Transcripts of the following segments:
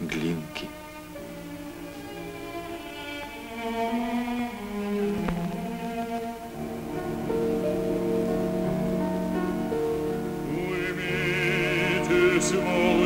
глинки. Уймитесь, мол,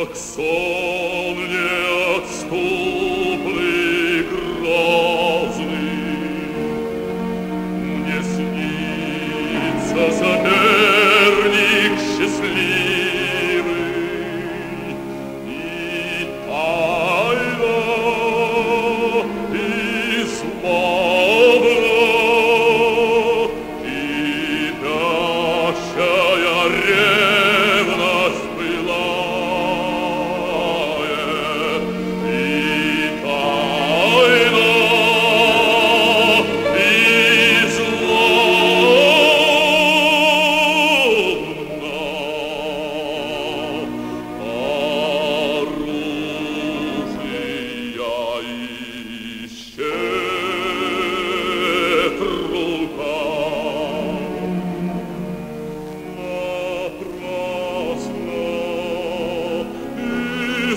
как сон неотступный грозный. Мне снится соперник счастливый, и тайна, и злобно, и пящая речь.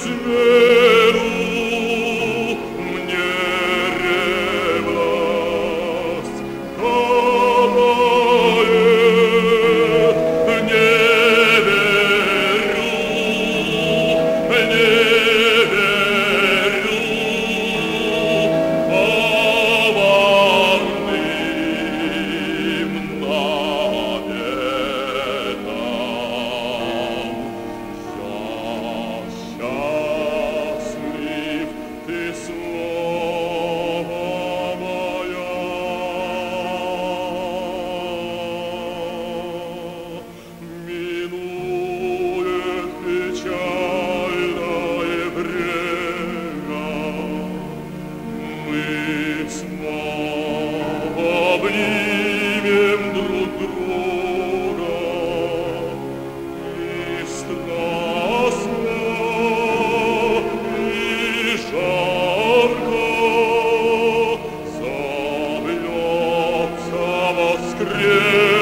is Yeah.